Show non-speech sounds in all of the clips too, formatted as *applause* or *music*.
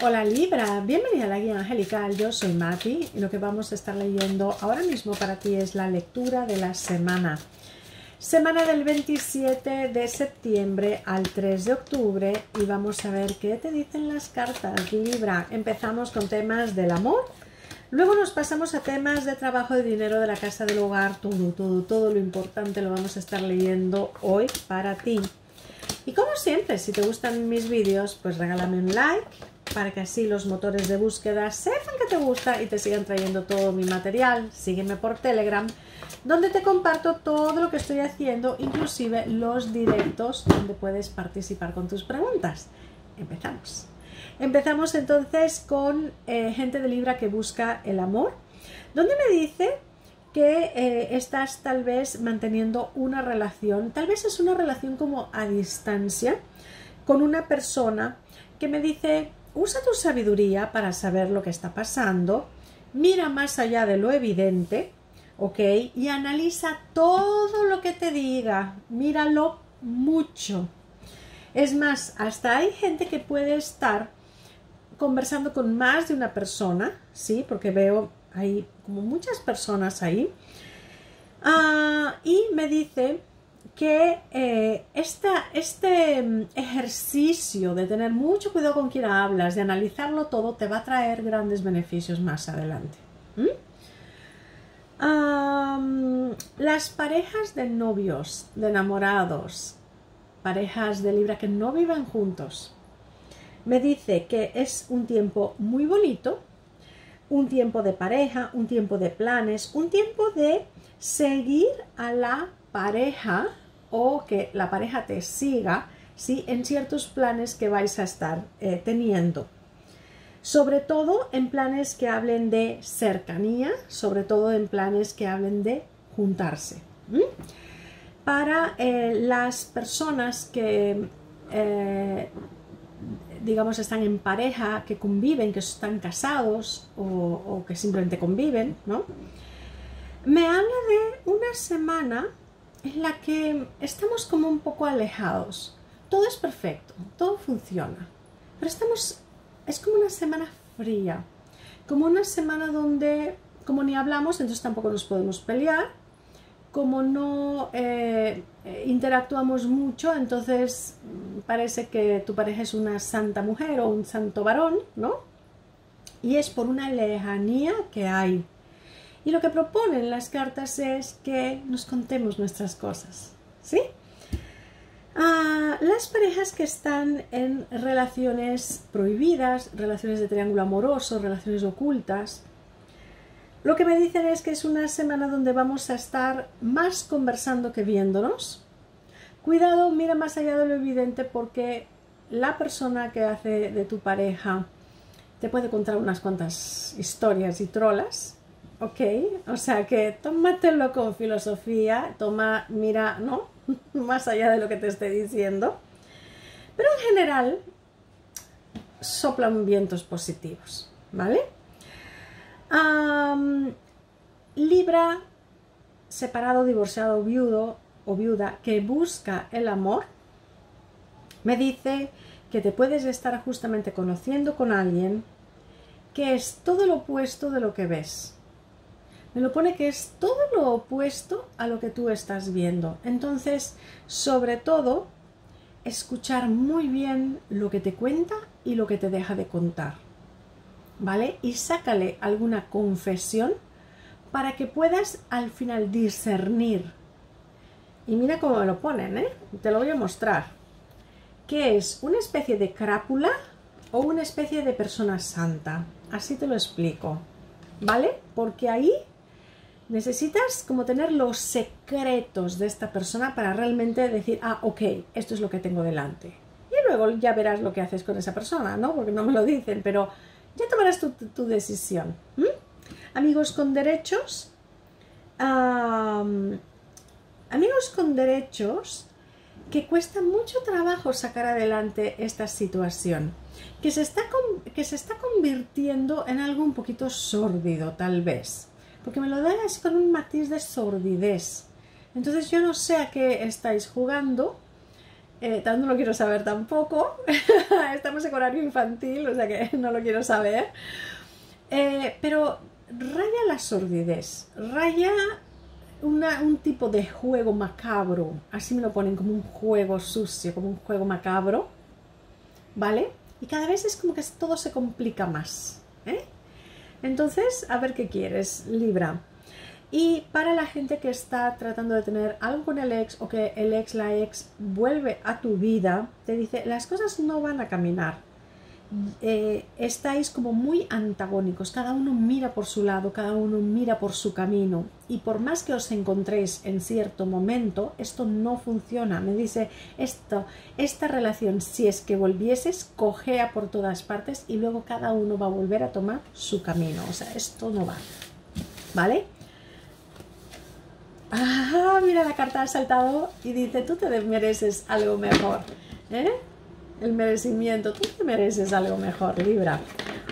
Hola Libra, bienvenida a la guía angelical, yo soy Mati y lo que vamos a estar leyendo ahora mismo para ti es la lectura de la semana. Semana del 27 de septiembre al 3 de octubre y vamos a ver qué te dicen las cartas Libra. Empezamos con temas del amor, luego nos pasamos a temas de trabajo, de dinero, de la casa, del hogar, todo, todo, todo lo importante lo vamos a estar leyendo hoy para ti. Y como siempre, si te gustan mis vídeos, pues regálame un like para que así los motores de búsqueda sepan que te gusta y te sigan trayendo todo mi material. Sígueme por Telegram, donde te comparto todo lo que estoy haciendo, inclusive los directos donde puedes participar con tus preguntas. Empezamos. Empezamos entonces con eh, gente de Libra que busca el amor, donde me dice que eh, estás tal vez manteniendo una relación, tal vez es una relación como a distancia con una persona que me dice, usa tu sabiduría para saber lo que está pasando, mira más allá de lo evidente, ¿ok? Y analiza todo lo que te diga, míralo mucho. Es más, hasta hay gente que puede estar conversando con más de una persona, ¿sí? Porque veo hay como muchas personas ahí. Ah, y me dice que eh, este mm, ejercicio de tener mucho cuidado con quien hablas, de analizarlo todo, te va a traer grandes beneficios más adelante. las parejas de novios, de enamorados, parejas de Libra que no viven juntos, me dice que es un tiempo muy bonito, un tiempo de pareja, un tiempo de planes, un tiempo de seguir a la pareja o que la pareja te siga ¿sí? en ciertos planes que vais a estar eh, teniendo. Sobre todo en planes que hablen de cercanía, sobre todo en planes que hablen de juntarse. Para eh, las personas que eh, digamos, están en pareja, que conviven, que están casados o, que simplemente conviven, ¿no? Me habla de una semana en la que estamos como un poco alejados. Todo es perfecto, todo funciona, pero estamos, es como una semana fría, como una semana donde, como ni hablamos, entonces tampoco nos podemos pelear, como no eh, eh, interactuamos mucho, entonces mm, parece que tu pareja es una santa mujer o un santo varón, ¿no? Y es por una lejanía que hay. Y lo que proponen las cartas es que nos contemos nuestras cosas, ¿sí? Ah, las parejas que están en relaciones prohibidas, relaciones de triángulo amoroso, relaciones ocultas, lo que me dicen es que es una semana donde vamos a estar más conversando que viéndonos. Cuidado, mira más allá de lo evidente porque la persona que hace de tu pareja te puede contar unas cuantas historias y trolas, ¿ok? O sea que tómatelo con filosofía, toma, mira, ¿no? *laughs* más allá de lo que te esté diciendo. Pero en general soplan vientos positivos, ¿vale? Libra, separado, divorciado, viudo o viuda que busca el amor, me dice que te puedes estar justamente conociendo con alguien que es todo lo opuesto de lo que ves. Me lo pone que es todo lo opuesto a lo que tú estás viendo. Entonces, sobre todo, escuchar muy bien lo que te cuenta y lo que te deja de contar. ¿vale? Y sácale alguna confesión para que puedas al final discernir. Y mira cómo me lo ponen, ¿eh? Te lo voy a mostrar. ¿Qué es? ¿Una especie de crápula o una especie de persona santa? Así te lo explico, ¿vale? Porque ahí necesitas como tener los secretos de esta persona para realmente decir, ah, ok, esto es lo que tengo delante. Y luego ya verás lo que haces con esa persona, ¿no? Porque no me lo dicen, pero ya tomarás tu, decisión. Amigos con derechos, amigos con derechos que cuesta mucho trabajo sacar adelante esta situación, que se está, que se está convirtiendo en algo un poquito sórdido tal vez, porque me lo da así con un matiz de sordidez. Entonces yo no sé a qué estáis jugando, Eh, tanto no lo quiero saber tampoco. *laughs* Estamos en horario infantil, o sea que *laughs* no lo quiero saber. Eh, pero raya la sordidez, raya un tipo de juego macabro, así me lo ponen como un juego sucio, como un juego macabro, ¿vale? Y cada vez es como que todo se complica más, ¿eh? Entonces, a ver qué quieres, Libra. Y para la gente que está tratando de tener algo con el ex o que el ex, la ex vuelve a tu vida, te dice, las cosas no van a caminar eh, estáis como muy antagónicos, cada uno mira por su lado, cada uno mira por su camino y por más que os encontréis en cierto momento, esto no funciona. Me dice esto, esta relación, si es que volvieses, cojea por todas partes y luego cada uno va a volver a tomar su camino. O sea, esto no va. ¿Vale? Ah, mira, la carta ha saltado y dice, tú te mereces algo mejor. ¿Eh? El merecimiento. Tú te mereces algo mejor, Libra.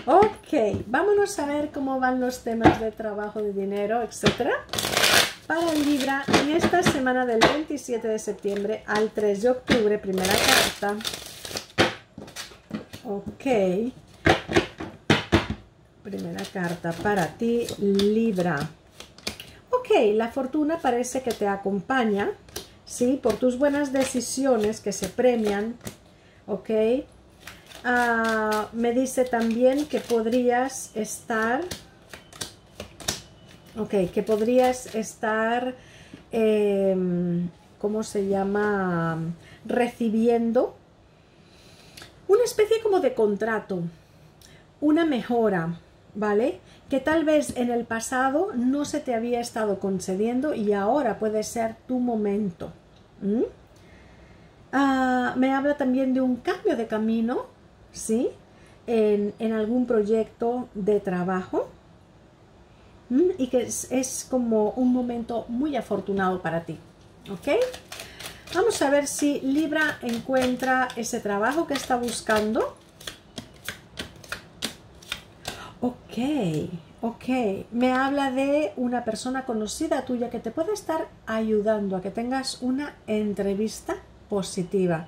Ok, vámonos a ver cómo van los temas de trabajo, de dinero, etcétera. Para Libra, en esta semana del 27 de septiembre al 3 de octubre, primera carta. Ok. Primera carta para ti, Libra. Ok, la fortuna parece que te acompaña, ¿sí? Por tus buenas decisiones que se premian ¿ok? Ah, me dice también que podrías estar, ok, que podrías estar, em, ¿cómo se llama? Recibiendo una especie como de contrato, una mejora, ¿vale? Que tal vez en el pasado no se te había estado concediendo y ahora puede ser tu momento. Ah, me habla también de un cambio de camino, ¿sí? En, algún proyecto de trabajo. Y que es, como un momento muy afortunado para ti. ¿Ok? Vamos a ver si Libra encuentra ese trabajo que está buscando. Ok, ok. Me habla de una persona conocida tuya que te puede estar ayudando a que tengas una entrevista positiva.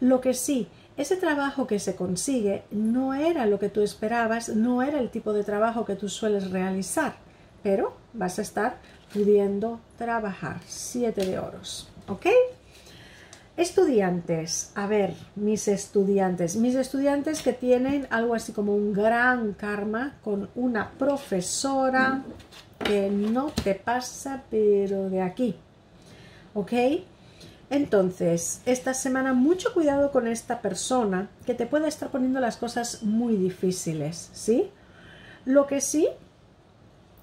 Lo que sí, ese trabajo que se consigue no era lo que tú esperabas, no era el tipo de trabajo que tú sueles realizar, pero vas a estar pudiendo trabajar. Siete de oros, ¿ok? Estudiantes, a ver, mis estudiantes, mis estudiantes que tienen algo así como un gran karma con una profesora que no te pasa, pero de aquí, ¿ok? Entonces, esta semana mucho cuidado con esta persona que te puede estar poniendo las cosas muy difíciles, ¿sí? Lo que sí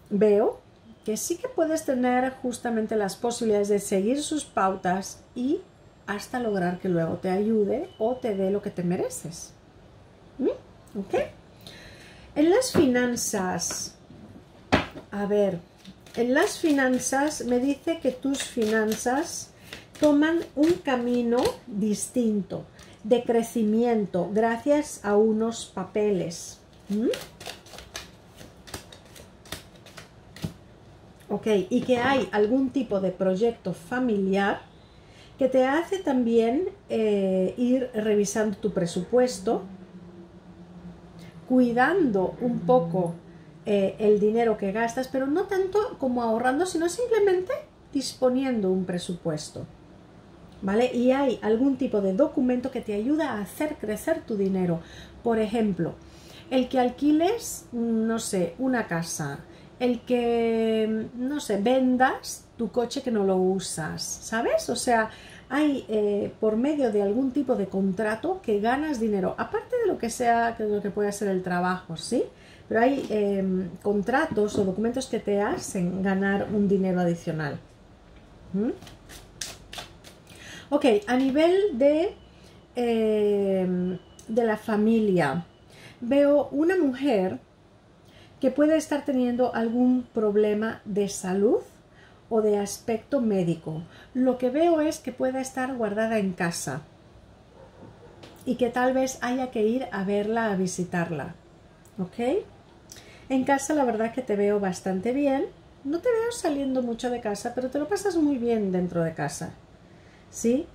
veo que sí que puedes tener justamente las posibilidades de seguir sus pautas y hasta lograr que luego te ayude o te dé lo que te mereces. ¿Mm? ¿Ok? En las finanzas, a ver, en las finanzas me dice que tus finanzas toman un camino distinto de crecimiento gracias a unos papeles. ¿Mm? Ok, y que hay algún tipo de proyecto familiar que te hace también eh, ir revisando tu presupuesto, cuidando un poco eh, el dinero que gastas, pero no tanto como ahorrando, sino simplemente disponiendo un presupuesto. ¿Vale? Y hay algún tipo de documento que te ayuda a hacer crecer tu dinero. Por ejemplo, el que alquiles, no sé, una casa, el que, no sé, vendas tu coche que no lo usas, ¿sabes? O sea, hay eh, por medio de algún tipo de contrato que ganas dinero, aparte de lo que sea, que lo que pueda ser el trabajo, ¿sí? Pero hay em, contratos o documentos que te hacen ganar un dinero adicional. ¿Mm? Ok, a nivel de, eh, de la familia, veo una mujer que puede estar teniendo algún problema de salud o de aspecto médico. Lo que veo es que pueda estar guardada en casa y que tal vez haya que ir a verla, a visitarla. ¿Ok? En casa la verdad que te veo bastante bien. No te veo saliendo mucho de casa, pero te lo pasas muy bien dentro de casa. ¿Sí?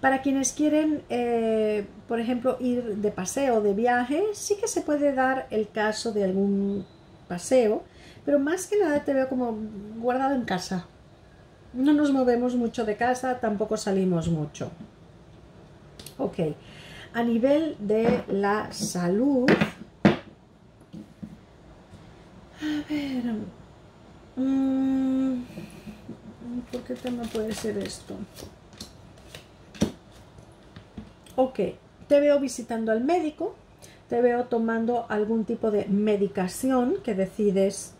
Para quienes quieren, eh, por ejemplo, ir de paseo, de viaje, sí que se puede dar el caso de algún paseo, pero más que nada te veo como guardado en casa. No nos movemos mucho de casa, tampoco salimos mucho. Ok, a nivel de la salud, a ver, mm, ¿por qué tema puede ser esto? Ok, te veo visitando al médico, te veo tomando algún tipo de medicación que decides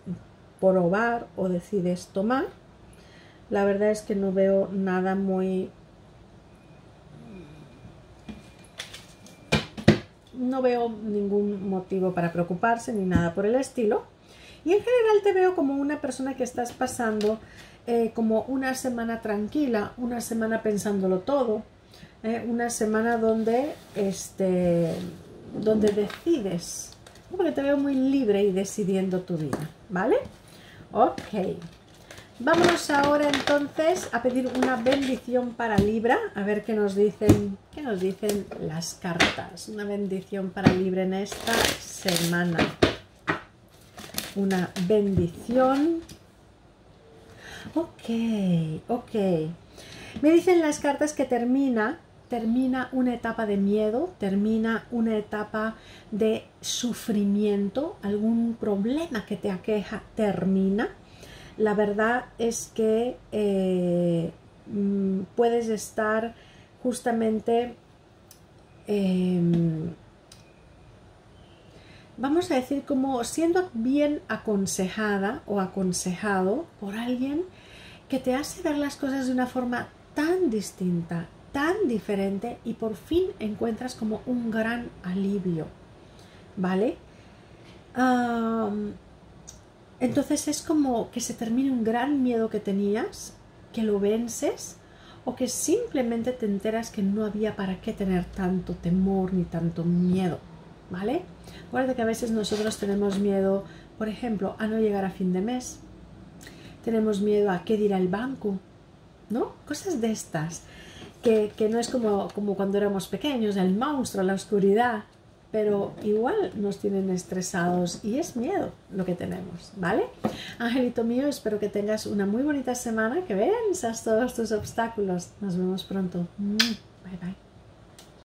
probar o decides tomar. La verdad es que no veo nada muy... No veo ningún motivo para preocuparse ni nada por el estilo. Y en general te veo como una persona que estás pasando eh, como una semana tranquila, una semana pensándolo todo, eh, una semana donde, este, donde decides, porque te veo muy libre y decidiendo tu vida, ¿vale? Ok. Vámonos ahora entonces a pedir una bendición para Libra, a ver qué nos dicen, qué nos dicen las cartas. Una bendición para Libra en esta semana. Una bendición. Ok, ok. Me dicen las cartas que termina termina una etapa de miedo, termina una etapa de sufrimiento, algún problema que te aqueja termina. La verdad es que eh, mm, puedes estar justamente, em, vamos a decir, como siendo bien aconsejada o aconsejado por alguien que te hace ver las cosas de una forma tan distinta, tan diferente y por fin encuentras como un gran alivio, ¿vale? entonces es como que se termine un gran miedo que tenías, que lo vences o que simplemente te enteras que no había para qué tener tanto temor ni tanto miedo, ¿vale? Recuerda que a veces nosotros tenemos miedo, por ejemplo, a no llegar a fin de mes, tenemos miedo a qué dirá el banco, ¿no? Cosas de estas que, no es como, como cuando éramos pequeños, el monstruo, la oscuridad, pero igual nos tienen estresados y es miedo lo que tenemos, ¿vale? Angelito mío, espero que tengas una muy bonita semana, que venzas todos tus obstáculos. Nos vemos pronto. Bye bye.